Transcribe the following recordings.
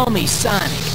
Call me Sonic.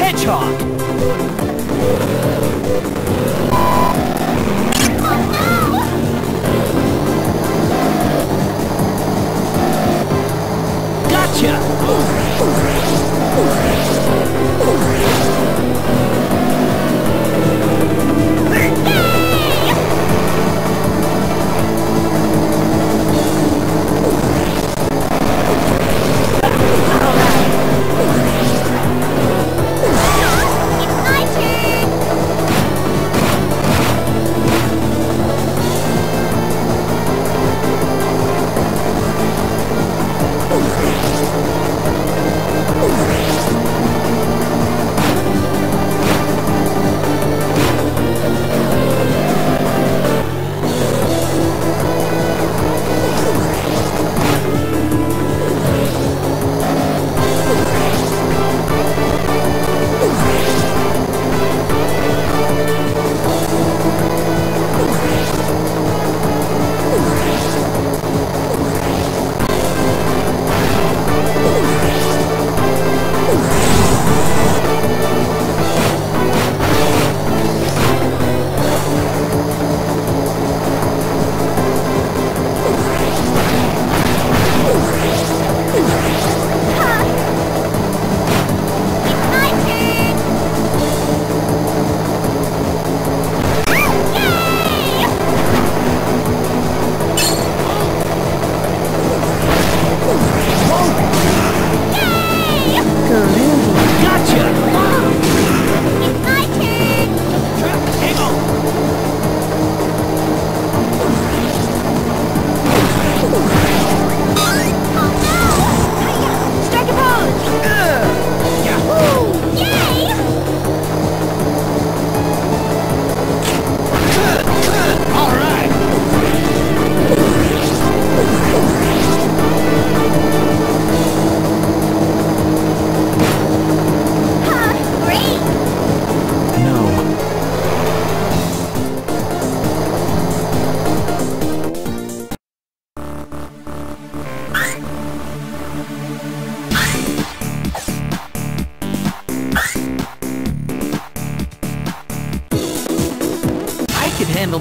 Hedgehog! Gotcha!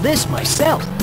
This myself.